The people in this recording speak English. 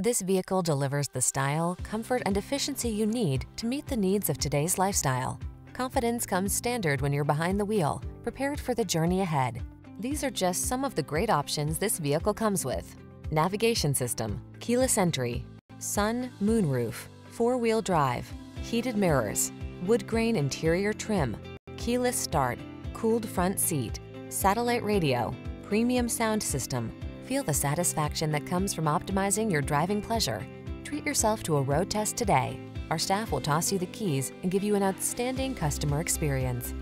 This vehicle delivers the style, comfort, and efficiency you need to meet the needs of today's lifestyle. Confidence comes standard when you're behind the wheel, prepared for the journey ahead. These are just some of the great options this vehicle comes with. Navigation system, keyless entry, sun, moonroof, four-wheel drive, heated mirrors, wood grain interior trim, keyless start, cooled front seat, satellite radio, premium sound system. Feel the satisfaction that comes from optimizing your driving pleasure. Treat yourself to a road test today. Our staff will toss you the keys and give you an outstanding customer experience.